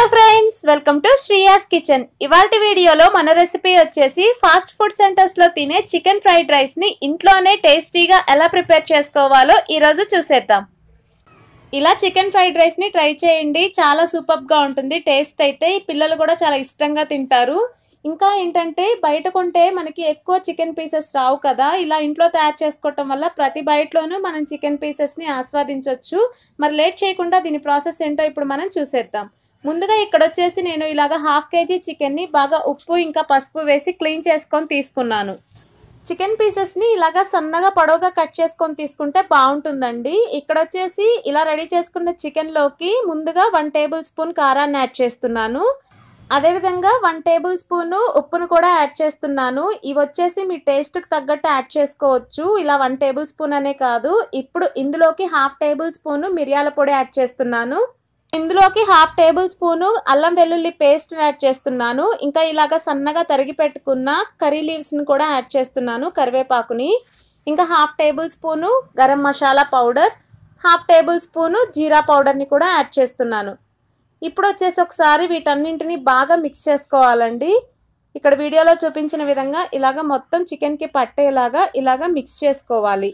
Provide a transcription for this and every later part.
Hello friends welcome to Shriya's kitchen ఇవాళ వీడియోలో మన రెసిపీ వచ్చేసి ఫాస్ట్ ఫుడ్ సెంటర్స్లో తినే చికెన్ ఫ్రైడ్ రైస్ని ఇంట్లోనే టేస్టీగా ఎలా ప్రిపేర్ చేసుకోవాలో ఈరోజు చూసేద్దాం. ఇలా చికెన్ ఫ్రైడ్ రైస్ని ట్రై చేయండి. చాలా సూపర్గా ఉంటుంది. టేస్ట్ అయితే పిల్లలు కూడా చాలా ఇష్టంగా తింటారు. ఇంకా ఏంటంటే బయట కొంటే మనకి ఎక్కువ చికెన్ పీసెస్ రావు కదా. ఇలా ఇంట్లో తయారు చేసుకోవటం వల్ల ప్రతి బయటలోనూ మనం చికెన్ పీసెస్ని ఆస్వాదించవచ్చు మరి లేట్ చేయకుండా దీని ప్రాసెస్ ఏంటో ఇప్పుడు మనం చూసేద్దాం. ముందుగా ఇక్కడ వచ్చేసి నేను ఇలాగ హాఫ్ కేజీ చికెన్ని బాగా ఉప్పు ఇంకా పసుపు వేసి క్లీన్ చేసుకొని తీసుకున్నాను. చికెన్ పీసెస్ని ఇలాగా సన్నగా పొడవుగా కట్ చేసుకొని తీసుకుంటే బాగుంటుందండి. ఇక్కడ వచ్చేసి ఇలా రెడీ చేసుకున్న చికెన్లోకి ముందుగా వన్ టేబుల్ స్పూన్ కారాన్ని యాడ్ చేస్తున్నాను. అదేవిధంగా వన్ టేబుల్ స్పూను ఉప్పును కూడా యాడ్ చేస్తున్నాను. ఇవి వచ్చేసి మీ టేస్ట్కి తగ్గట్టు యాడ్ చేసుకోవచ్చు. ఇలా వన్ టేబుల్ స్పూన్ అనే కాదు. ఇప్పుడు ఇందులోకి హాఫ్ టేబుల్ స్పూను మిరియాల పొడి యాడ్ చేస్తున్నాను. ఇందులోకి హాఫ్ టేబుల్ స్పూను అల్లం వెల్లుల్లి పేస్ట్ యాడ్ చేస్తున్నాను. ఇంకా ఇలాగ సన్నగా తరిగి పెట్టుకున్న కర్రీ లీవ్స్ని కూడా యాడ్ చేస్తున్నాను కరివేపాకుని. ఇంకా half tablespoon garam masala powder half tablespoon jeera పౌడర్ని కూడా యాడ్ చేస్తున్నాను. ఇప్పుడు వచ్చేసి ఒకసారి వీటన్నింటిని బాగా మిక్స్ చేసుకోవాలండి. ఇక్కడ వీడియోలో చూపించిన విధంగా ఇలాగ మొత్తం చికెన్కి పట్టేలాగా ఇలాగ మిక్స్ చేసుకోవాలి.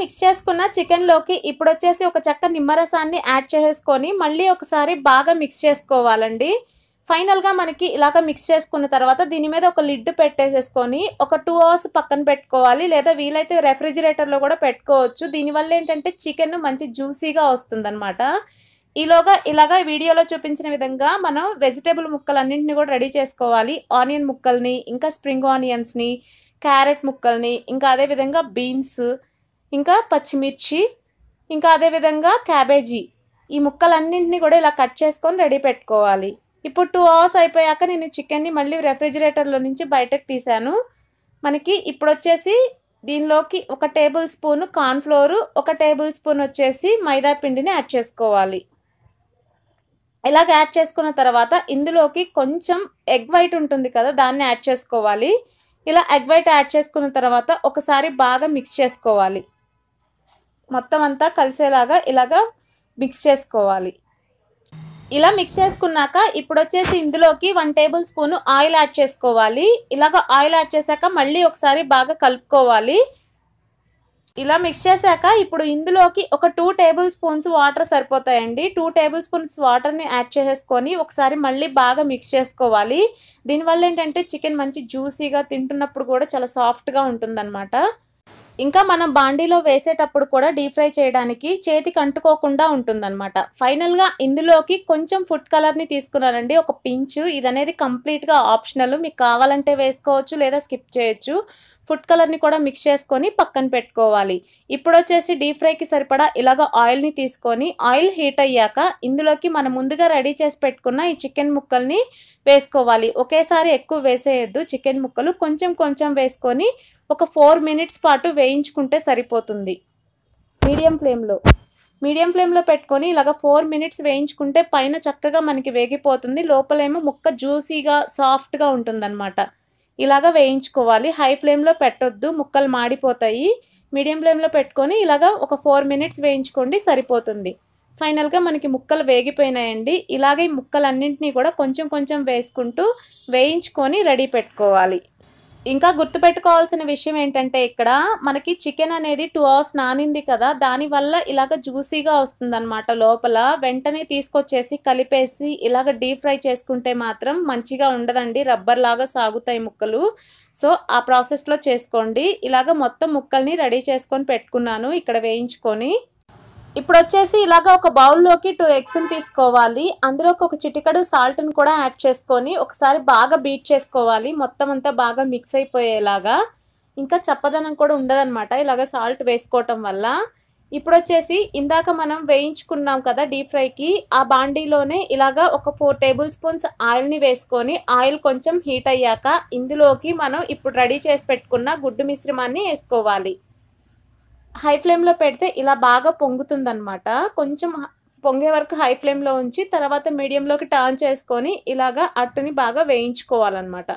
మిక్స్ చేసుకున్న చికెన్లోకి ఇప్పుడు వచ్చేసి ఒక చెక్క నిమ్మరసాన్ని యాడ్ చేసేసుకొని మళ్ళీ ఒకసారి బాగా మిక్స్ చేసుకోవాలండి. ఫైనల్గా మనకి ఇలాగ మిక్స్ చేసుకున్న తర్వాత దీని మీద ఒక లిడ్ పెట్టేసేసుకొని ఒక టూ అవర్స్ పక్కన పెట్టుకోవాలి. లేదా వీలైతే రెఫ్రిజిరేటర్లో కూడా పెట్టుకోవచ్చు. దీనివల్ల ఏంటంటే చికెన్ మంచి జ్యూసీగా వస్తుందన్నమాట. ఈలోగా ఇలాగా వీడియోలో చూపించిన విధంగా మనం వెజిటేబుల్ ముక్కలన్నింటినీ కూడా రెడీ చేసుకోవాలి. ఆనియన్ ముక్కల్ని ఇంకా స్ప్రింగ్ ఆనియన్స్ని క్యారెట్ ముక్కల్ని ఇంకా అదేవిధంగా బీన్స్ ఇంకా పచ్చిమిర్చి ఇంకా అదేవిధంగా క్యాబేజీ. ఈ ముక్కలన్నింటినీ కూడా ఇలా కట్ చేసుకొని రెడీ పెట్టుకోవాలి. ఇప్పుడు టూ అవర్స్ అయిపోయాక నేను చికెన్ని మళ్ళీ రెఫ్రిజిరేటర్లో నుంచి బయటకు తీసాను మనకి ఇప్పుడు వచ్చేసి దీనిలోకి ఒక టేబుల్ స్పూన్ కార్న్ఫ్లోరు ఒక టేబుల్ స్పూన్ వచ్చేసి మైదా పిండిని యాడ్ చేసుకోవాలి. ఇలాగ యాడ్ చేసుకున్న తర్వాత ఇందులోకి కొంచెం ఎగ్ వైట్ ఉంటుంది కదా దాన్ని యాడ్ చేసుకోవాలి. ఇలా ఎగ్ వైట్ యాడ్ చేసుకున్న తర్వాత ఒకసారి బాగా మిక్స్ చేసుకోవాలి. మొత్తం అంతా కలిసేలాగా ఇలాగా మిక్స్ చేసుకోవాలి. ఇలా మిక్స్ చేసుకున్నాక ఇప్పుడు వచ్చేసి ఇందులోకి one tablespoon oil add చేసుకోవాలి. ఇలాగ ఆయిల్ యాడ్ చేశాక మళ్ళీ ఒకసారి బాగా కలుపుకోవాలి. ఇలా మిక్స్ చేశాక ఇప్పుడు ఇందులోకి ఒక టూ టేబుల్ స్పూన్స్ వాటర్ సరిపోతాయండి. టూ టేబుల్ స్పూన్స్ వాటర్ని యాడ్ చేసేసుకొని ఒకసారి మళ్ళీ బాగా మిక్స్ చేసుకోవాలి. దీనివల్ల ఏంటంటే చికెన్ మంచి జ్యూసీగా తింటున్నప్పుడు కూడా చాలా సాఫ్ట్గా ఉంటుందన్నమాట. ఇంకా మనం బాండీలో వేసేటప్పుడు కూడా డీప్ ఫ్రై చేయడానికి చేతికి అంటుకోకుండా ఉంటుందన్నమాట. ఫైనల్గా ఇందులోకి కొంచెం ఫుడ్ కలర్ని తీసుకున్నానండి. ఒక పించ్. ఇది అనేది కంప్లీట్గా ఆప్షనల్ మీకు కావాలంటే వేసుకోవచ్చు లేదా స్కిప్ చేయొచ్చు. ఫుడ్ కలర్ని కూడా మిక్స్ చేసుకొని పక్కన పెట్టుకోవాలి. ఇప్పుడు వచ్చేసి డీప్ ఫ్రైకి సరిపడా ఇలాగ ఆయిల్ని తీసుకొని ఆయిల్ హీట్ అయ్యాక ఇందులోకి మనం ముందుగా రెడీ చేసి పెట్టుకున్న ఈ చికెన్ ముక్కల్ని వేసుకోవాలి. ఒకేసారి ఎక్కువ వేసేయద్దు. చికెన్ ముక్కలు కొంచెం కొంచెం వేసుకొని ఒక ఫోర్ మినిట్స్ పాటు వేయించుకుంటే సరిపోతుంది. మీడియం ఫ్లేమ్లో. మీడియం ఫ్లేమ్లో పెట్టుకొని ఇలాగ ఫోర్ మినిట్స్ వేయించుకుంటే పైన చక్కగా మనకి వేగిపోతుంది. లోపలేమో ముక్క జ్యూసీగా సాఫ్ట్గా ఉంటుందన్నమాట. ఇలాగ వేయించుకోవాలి. హై ఫ్లేమ్లో పెట్టొద్దు. ముక్కలు మాడిపోతాయి. మీడియం ఫ్లేమ్లో పెట్టుకొని ఇలాగ ఒక ఫోర్ మినిట్స్ వేయించుకోండి సరిపోతుంది. ఫైనల్గా మనకి ముక్కలు వేగిపోయినాయండి. ఇలాగే ముక్కలన్నింటినీ కూడా కొంచెం కొంచెం వేసుకుంటూ వేయించుకొని రెడీ పెట్టుకోవాలి. ఇంకా గుర్తుపెట్టుకోవాల్సిన విషయం ఏంటంటే ఇక్కడ మనకి చికెన్ అనేది టూ అవర్స్ నానింది కదా దానివల్ల ఇలాగ జ్యూసీగా వస్తుందన్నమాట. లోపల వెంటనే తీసుకొచ్చేసి కలిపేసి ఇలాగ డీప్ ఫ్రై చేసుకుంటే మాత్రం మంచిగా ఉండదండి రబ్బర్ లాగా సాగుతాయి ముక్కలు. సో ఆ ప్రాసెస్లో చేసుకోండి. ఇలాగ మొత్తం ముక్కల్ని రెడీ చేసుకొని పెట్టుకున్నాను ఇక్కడ వేయించుకొని. ఇప్పుడు వచ్చేసి ఇలాగ ఒక బౌల్లోకి టూ ఎగ్స్ని తీసుకోవాలి. అందులోకి ఒక చిటికడు సాల్ట్ని కూడా యాడ్ చేసుకొని ఒకసారి బాగా బీట్ చేసుకోవాలి. మొత్తం అంతా బాగా మిక్స్ అయిపోయేలాగా. ఇంకా చప్పదనం కూడా ఉండదన్నమాట. ఇలాగ సాల్ట్ వేసుకోవటం వల్ల. ఇప్పుడు వచ్చేసి ఇందాక మనం వేయించుకున్నాం కదా డీప్ ఫ్రైకి ఆ బాండీలోనే ఇలాగ ఒక ఫోర్ టేబుల్ స్పూన్స్ ఆయిల్ని వేసుకొని ఆయిల్ కొంచెం హీట్ అయ్యాక ఇందులోకి మనం ఇప్పుడు రెడీ చేసి పెట్టుకున్న గుడ్డు మిశ్రమాన్ని వేసుకోవాలి. హై ఫ్లేమ్లో పెడితే ఇలా బాగా పొంగుతుందనమాట కొంచెం పొంగే వరకు హై ఫ్లేమ్లో ఉంచి తర్వాత మీడియంలోకి టర్న్ చేసుకొని ఇలాగా అట్టుని బాగా వేయించుకోవాలన్నమాట.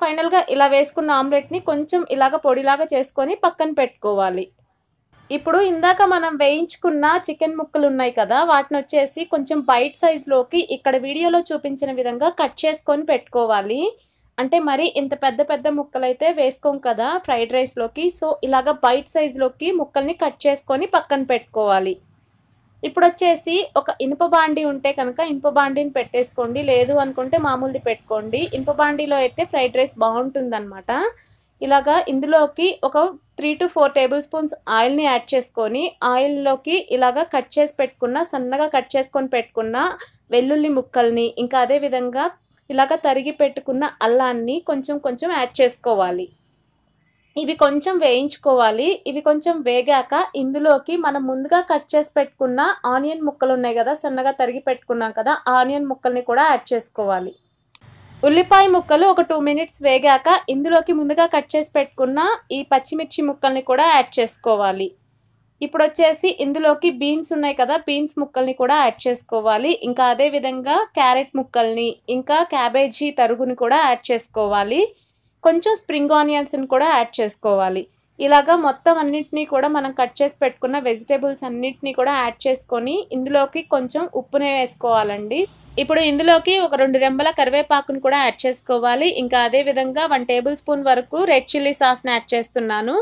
ఫైనల్గా ఇలా వేసుకున్న ఆమ్లెట్ని కొంచెం ఇలాగ పొడిలాగా చేసుకొని పక్కన పెట్టుకోవాలి. ఇప్పుడు ఇందాక మనం వేయించుకున్న చికెన్ ముక్కలు ఉన్నాయి కదా వాటిని వచ్చేసి కొంచెం బైట్ సైజులోకి ఇక్కడ వీడియోలో చూపించిన విధంగా కట్ చేసుకొని పెట్టుకోవాలి. అంటే మరి ఇంత పెద్ద పెద్ద ముక్కలైతే వేసుకోం కదా ఫ్రైడ్ రైస్లోకి సో ఇలాగ బైట్ సైజులోకి ముక్కల్ని కట్ చేసుకొని పక్కన పెట్టుకోవాలి. ఇప్పుడు వచ్చేసి ఒక ఇనుప బాండి ఉంటే కనుక ఇనుప బాండీని పెట్టేసుకోండి. లేదు అనుకుంటే మామూలుది పెట్టుకోండి. ఇనుప బాండీలో అయితే ఫ్రైడ్ రైస్ బాగుంటుంది ఇలాగా ఇందులోకి ఒక three to four tablespoons ఆయిల్ని యాడ్ చేసుకొని ఆయిల్లోకి ఇలాగా కట్ చేసి పెట్టుకున్న సన్నగా కట్ చేసుకొని పెట్టుకున్న వెల్లుల్లి ముక్కల్ని ఇంకా అదే విధంగా ఇలాగ తరిగి పెట్టుకున్న అల్లాన్ని కొంచెం కొంచెం యాడ్ చేసుకోవాలి. ఇవి కొంచెం వేయించుకోవాలి. ఇవి కొంచెం వేగాక ఇందులోకి మనం ముందుగా కట్ చేసి పెట్టుకున్న ఆనియన్ ముక్కలు ఉన్నాయి కదా సన్నగా తరిగి పెట్టుకున్నాం కదా ఆనియన్ ముక్కల్ని కూడా యాడ్ చేసుకోవాలి. ఉల్లిపాయ ముక్కలు ఒక టూ మినిట్స్ వేగాక ఇందులోకి ముందుగా కట్ చేసి పెట్టుకున్న ఈ పచ్చిమిర్చి ముక్కల్ని కూడా యాడ్ చేసుకోవాలి. ఇప్పుడు వచ్చేసి ఇందులోకి బీన్స్ ఉన్నాయి కదా బీన్స్ ముక్కల్ని కూడా యాడ్ చేసుకోవాలి. ఇంకా అదే విధంగా క్యారెట్ ముక్కల్ని ఇంకా క్యాబేజీ తరుగుని కూడా యాడ్ చేసుకోవాలి. కొంచెం స్ప్రింగ్ ఆనియన్స్ని కూడా యాడ్ చేసుకోవాలి. ఇలాగా మొత్తం అన్నింటినీ కూడా మనం కట్ చేసి పెట్టుకున్న వెజిటేబుల్స్ అన్నింటినీ కూడా యాడ్ చేసుకొని ఇందులోకి కొంచెం ఉప్పునే వేసుకోవాలండి. ఇప్పుడు ఇందులోకి ఒక రెండు రెంబల కరివేపాకును కూడా యాడ్ చేసుకోవాలి. ఇంకా అదే విధంగా వన్ టేబుల్ స్పూన్ వరకు రెడ్ చిల్లీ సాస్ని యాడ్ చేస్తున్నాను.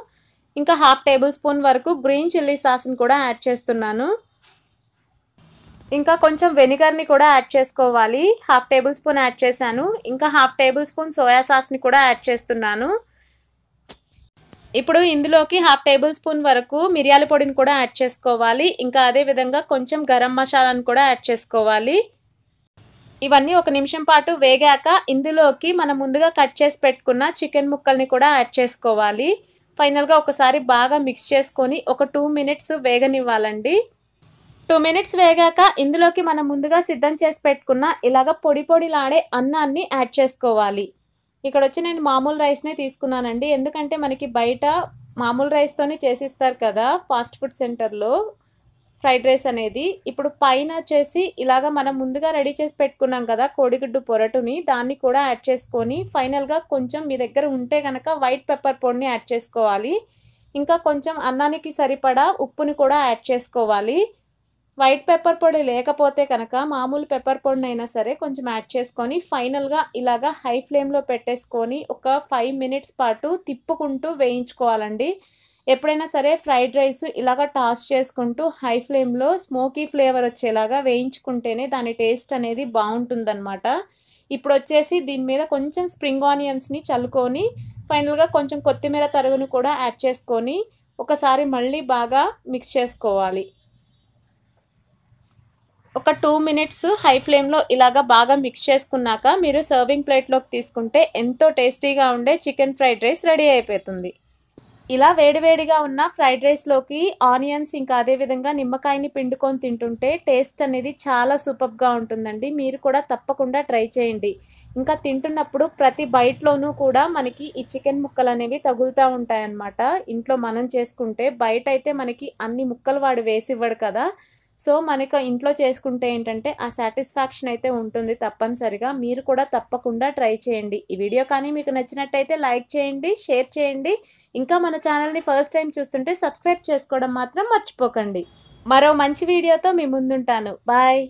ఇంకా హాఫ్ టేబుల్ స్పూన్ వరకు గ్రీన్ చిల్లీ సాస్ని కూడా యాడ్ చేస్తున్నాను. ఇంకా కొంచెం వెనిగర్ని కూడా యాడ్ చేసుకోవాలి. హాఫ్ టేబుల్ స్పూన్ యాడ్ చేశాను. ఇంకా హాఫ్ టేబుల్ స్పూన్ సోయా సాస్ని కూడా యాడ్ చేస్తున్నాను. ఇప్పుడు ఇందులోకి హాఫ్ టేబుల్ స్పూన్ వరకు మిరియాల పొడిని కూడా యాడ్ చేసుకోవాలి. ఇంకా అదే విధంగా కొంచెం గరం మసాలాను కూడా యాడ్ చేసుకోవాలి. ఇవన్నీ ఒక నిమిషం పాటు వేగాక ఇందులోకి మనం ముందుగా కట్ చేసి పెట్టుకున్న చికెన్ ముక్కల్ని కూడా యాడ్ చేసుకోవాలి. ఫైనల్గా ఒకసారి బాగా మిక్స్ చేసుకొని ఒక టూ మినిట్స్ వేగనివ్వాలండి. టూ మినిట్స్ వేగాక ఇందులోకి మనం ముందుగా సిద్ధం చేసి పెట్టుకున్న ఇలాగ పొడి పొడిలాడే అన్నాన్ని యాడ్ చేసుకోవాలి. ఇక్కడ వచ్చి నేను మామూలు రైస్నే తీసుకున్నానండి. ఎందుకంటే మనకి బయట మామూలు రైస్తోనే చేసిస్తారు కదా ఫాస్ట్ ఫుడ్ సెంటర్లో. ఫ్రైడ్ రైస్ అనేది ఇప్పుడు పైన వచ్చేసి ఇలాగ మనం ముందుగా రెడీ చేసి పెట్టుకున్నాం కదా కోడిగుడ్డు పొరటుని దాన్ని కూడా యాడ్ చేసుకొని ఫైనల్గా కొంచెం మీ దగ్గర ఉంటే కనుక వైట్ పెప్పర్ పొడిని యాడ్ చేసుకోవాలి. ఇంకా కొంచెం అన్నానికి సరిపడా ఉప్పుని కూడా యాడ్ చేసుకోవాలి. వైట్ పెప్పర్ పొడి లేకపోతే కనుక మామూలు పెప్పర్ పొడిని అయినా సరే కొంచెం యాడ్ చేసుకొని ఫైనల్గా ఇలాగా హై ఫ్లేమ్లో పెట్టేసుకొని ఒక ఫైవ్ మినిట్స్ పాటు తిప్పుకుంటూ వేయించుకోవాలండి. ఎప్పుడైనా సరే ఫ్రైడ్ రైస్ ఇలాగ టాస్ చేసుకుంటూ హై ఫ్లేమ్లో స్మోకీ ఫ్లేవర్ వచ్చేలాగా వేయించుకుంటేనే దాని టేస్ట్ అనేది బాగుంటుందన్నమాట. ఇప్పుడు వచ్చేసి దీని మీద కొంచెం స్ప్రింగ్ ఆనియన్స్ని చల్లుకొని ఫైనల్గా కొంచెం కొత్తిమీర తరుగును కూడా యాడ్ చేసుకొని ఒకసారి మళ్ళీ బాగా మిక్స్ చేసుకోవాలి. ఒక టూ మినిట్స్ హై ఫ్లేమ్లో ఇలాగా బాగా మిక్స్ చేసుకున్నాక మీరు సర్వింగ్ ప్లేట్లోకి తీసుకుంటే ఎంతో టేస్టీగా ఉండే చికెన్ ఫ్రైడ్ రైస్ రెడీ అయిపోతుంది. ఇలా వేడివేడిగా ఉన్న ఫ్రైడ్ రైస్లోకి ఆనియన్స్ ఇంకా అదేవిధంగా నిమ్మకాయని పిండుకొని తింటుంటే టేస్ట్ అనేది చాలా సూపర్గా ఉంటుందండి. మీరు కూడా తప్పకుండా ట్రై చేయండి. ఇంకా తింటున్నప్పుడు ప్రతి బయటలోనూ కూడా మనకి ఈ చికెన్ ముక్కలు అనేవి తగులుతూ ఉంటాయన్నమాట. ఇంట్లో మనం చేసుకుంటే బయట అయితే మనకి అన్ని ముక్కలు వాడు వేసి ఇవ్వడు కదా. సో మనకు ఇంట్లో చేసుకుంటే ఏంటంటే ఆ సాటిస్ఫాక్షన్ అయితే ఉంటుంది తప్పనిసరిగా. మీరు కూడా తప్పకుండా ట్రై చేయండి. ఈ వీడియో కానీ మీకు నచ్చినట్టయితే లైక్ చేయండి షేర్ చేయండి. ఇంకా మన ఛానల్ని ఫస్ట్ టైం చూస్తుంటే సబ్స్క్రైబ్ చేసుకోవడం మాత్రం మర్చిపోకండి. మరో మంచి వీడియోతో మీ ముందుంటాను. బాయ్.